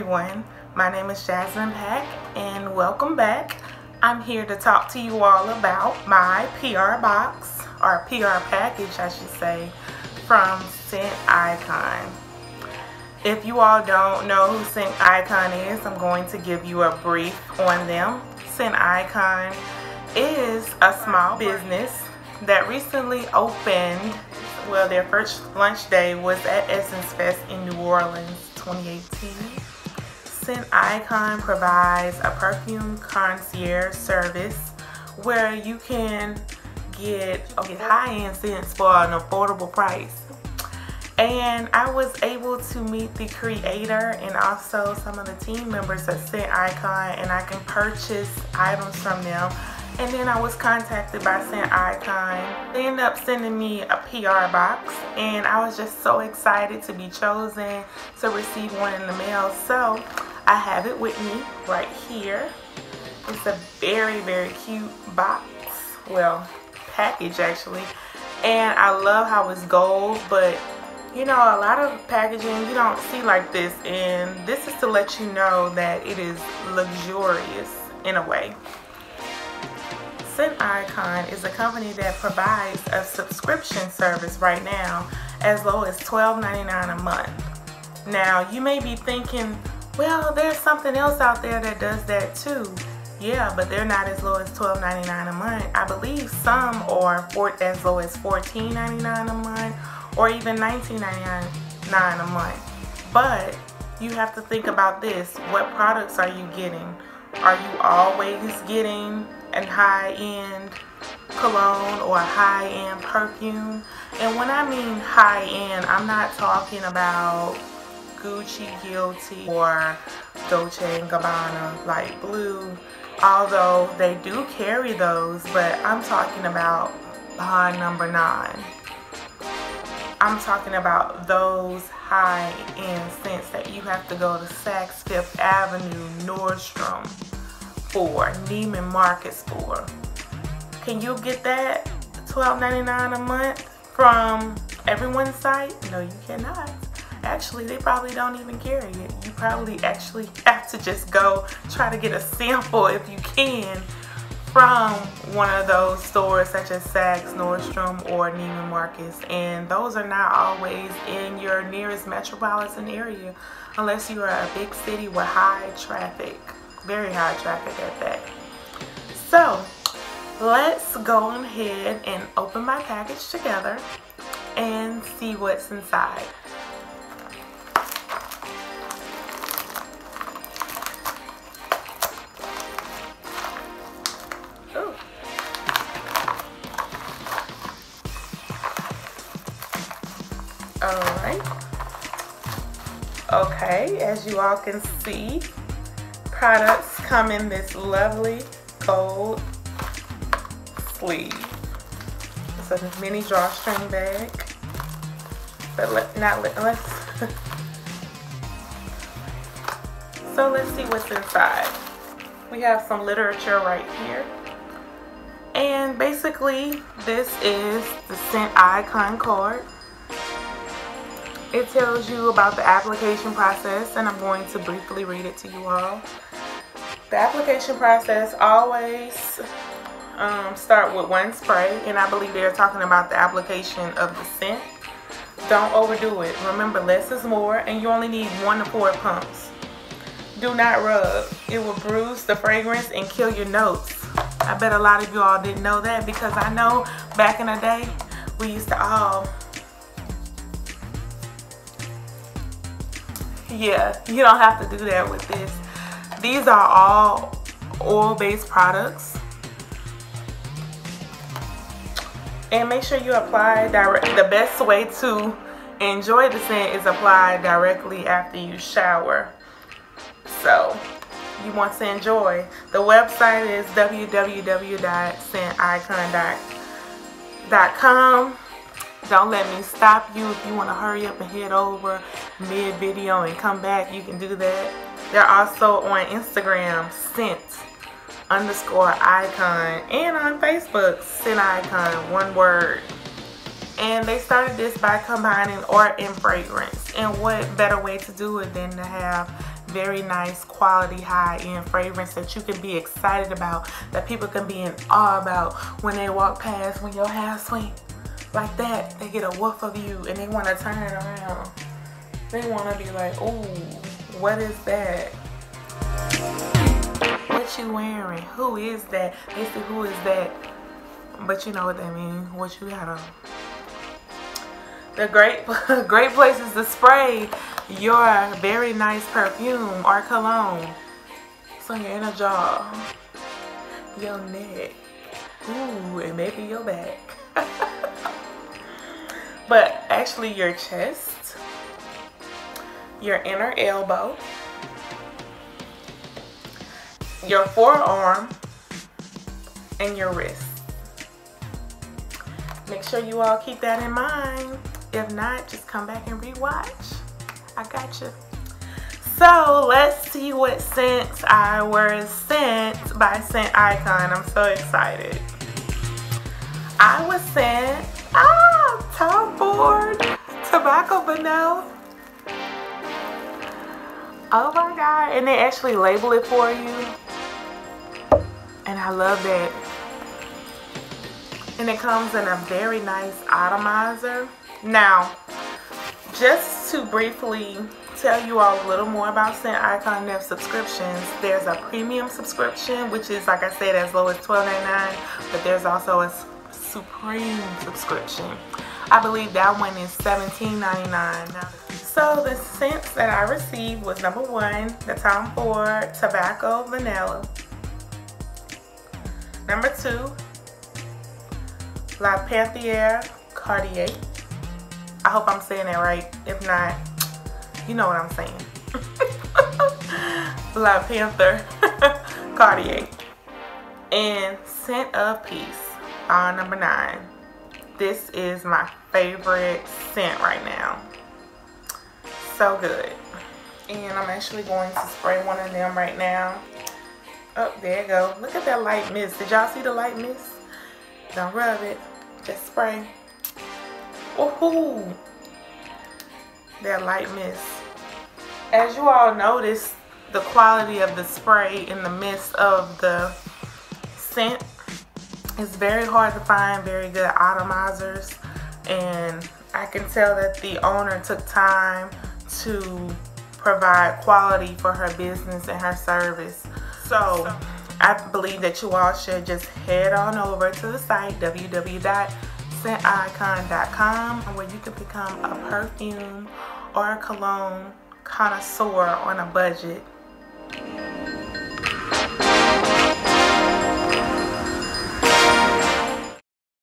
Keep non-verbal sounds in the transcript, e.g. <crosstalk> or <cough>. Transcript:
everyone. My name is Jasmine Pack and welcome back. I'm here to talk to you all about my PR box or PR package, I should say, from Scent Icon. If you all don't know who Scent Icon is, I'm going to give you a brief on them. Scent Icon is a small business that recently opened well their first lunch day was at Essence Fest in New Orleans 2018 Scent Icon provides a perfume concierge service where you can get, high-end scents for an affordable price and I was able to meet the creator and also some of the team members at Scent Icon and I can purchase items from them and then I was contacted by Scent Icon. They ended up sending me a PR box and I was just so excited to be chosen to receive one in the mail. So I have it with me right here. It's a very, very cute box. Well, package actually. And I love how it's gold, but you know, a lot of packaging you don't see like this. And this is to let you know that it is luxurious in a way. Scent Icon is a company that provides a subscription service right now as low as $12.99 a month. Now, you may be thinking, well, there's something else out there that does that too. Yeah, but they're not as low as $12.99 a month. I believe some are as low as $14.99 a month or even $19.99 a month. But you have to think about this. What products are you getting? Are you always getting a high-end cologne or a high-end perfume? And when I mean high-end, I'm not talking about Gucci Guilty or Dolce & Gabbana Light Blue. Although they do carry those, but I'm talking about Bond number 9. I'm talking about those high-end scents that you have to go to Saks Fifth Avenue, Nordstrom for, Neiman Marcus for. Can you get that $12.99 a month from everyone's site? No, you cannot. Actually, they probably don't even carry it. You probably actually <laughs> have to just go try to get a sample if you can from one of those stores such as Saks, Nordstrom, or Neiman Marcus. And those are not always in your nearest metropolitan area unless you are a big city with high traffic, very high traffic at that. So let's go ahead and open my package together and see what's inside. Okay, as you all can see, products come in this lovely gold sleeve. It's a mini drawstring bag. But let, not let, let's, <laughs> so let's see what's inside. We have some literature right here. And basically, this is the Scent Icon card. It tells you about the application process and I'm going to briefly read it to you all. The application process always um, start with one spray and I believe they're talking about the application of the scent. Don't overdo it. Remember less is more and you only need one to four pumps. Do not rub. It will bruise the fragrance and kill your notes. I bet a lot of you all didn't know that because I know back in the day we used to all yeah you don't have to do that with this. These are all oil-based products. And make sure you apply direct the best way to enjoy the scent is apply directly after you shower. So you want to enjoy. The website is www.scenticon.com don't let me stop you. If you want to hurry up and head over mid-video and come back, you can do that. They're also on Instagram, Scent underscore icon, and on Facebook, Scent Icon, one word. And they started this by combining art and fragrance. And what better way to do it than to have very nice quality high-end fragrance that you can be excited about that people can be in awe about when they walk past when your hair swing like that they get a whiff of you and they want to turn it around. They want to be like oh what is that? What you wearing? Who is that? They say who is that? But you know what that means what you got on. The great <laughs> great places to spray your very nice perfume or cologne. So your inner jaw, your neck, ooh, and maybe your back. <laughs> but actually your chest, your inner elbow, your forearm, and your wrist. Make sure you all keep that in mind. If not, just come back and rewatch. I got you. So let's see what scents I were sent by Scent Icon. I'm so excited. I was sent, ah, Ford Tobacco Vanilla. Oh my God, and they actually label it for you. And I love that. And it comes in a very nice atomizer. Now, just to briefly tell you all a little more about Scent Icon Net subscriptions, there's a premium subscription, which is, like I said, as low as $12.99, but there's also a supreme subscription. I believe that one is $17.99. So the scents that I received was number one, the Tom Ford Tobacco Vanilla. Number two, La Panthère Cartier. I hope I'm saying that right. If not, you know what I'm saying. <laughs> Black Panther <laughs> Cartier. And Scent of Peace Bond number nine. This is my favorite scent right now. So good. And I'm actually going to spray one of them right now. Oh, there you go. Look at that light mist. Did y'all see the light mist? Don't rub it. Just spray. Woohoo! That light mist. As you all notice, the quality of the spray in the mist of the scent is very hard to find very good atomizers and I can tell that the owner took time to provide quality for her business and her service. So I believe that you all should just head on over to the site www scenticon.com where you can become a perfume or a cologne connoisseur on a budget